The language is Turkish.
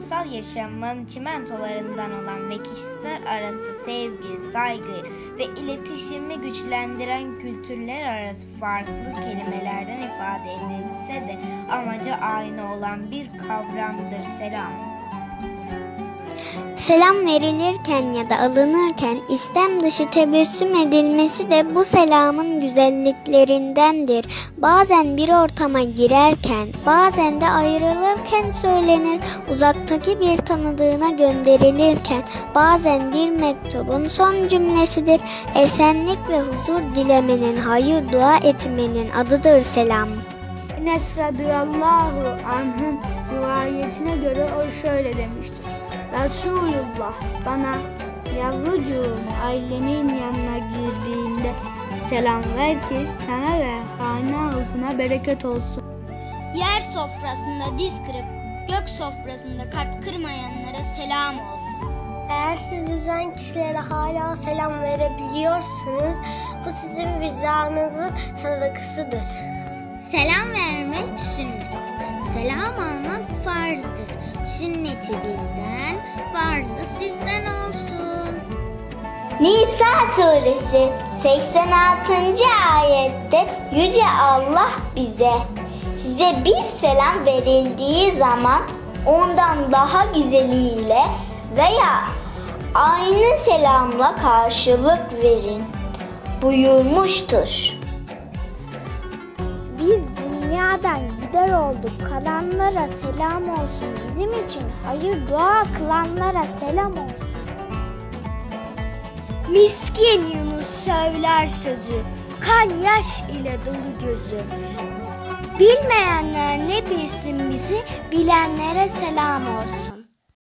toplumsal yaşamın çimentolarından olan ve kişiler arası sevgi, saygı ve iletişimi güçlendiren kültürler arası farklı kelimelerden ifade edilse de amacı aynı olan bir kavramdır selam. Selam verilirken ya da alınırken istem dışı tebessüm edilmesi de bu selamın güzelliklerindendir. Bazen bir ortama girerken, bazen de ayrılırken söylenir, uzaktaki bir tanıdığına gönderilirken, bazen bir mektubun son cümlesidir. Esenlik ve huzur dilemenin, hayır dua etmenin adıdır selam. Enes radıyallahu anh'ın rivayetine göre o şöyle demiştir. Resulullah bana yavrucuğum ailenin yanına girdiğinde selam ver ki sana ve hane halkına bereket olsun. Yer sofrasında diz kırıp gök sofrasında kalp kırmayanlara selam olsun. Eğer siz üzen kişilere hala selam verebiliyorsanız bu sizin vicdanınızın sadakasıdır. Selam vermek sünnet. Selam almak farzdır. Sünneti bizden, farzı sizden olsun. Nisa suresi 86. ayette Yüce Allah bize size bir selam verildiği zaman ondan daha güzeliyle veya aynı selamla karşılık verin buyurmuştur. Olduk. Kalanlara selam olsun. Bizim için hayır dua kılanlara selam olsun. Miskin Yunus söyler sözü, kan yaş ile dolu gözü. Bilmeyenler ne bilsin bizi, bilenlere selam olsun.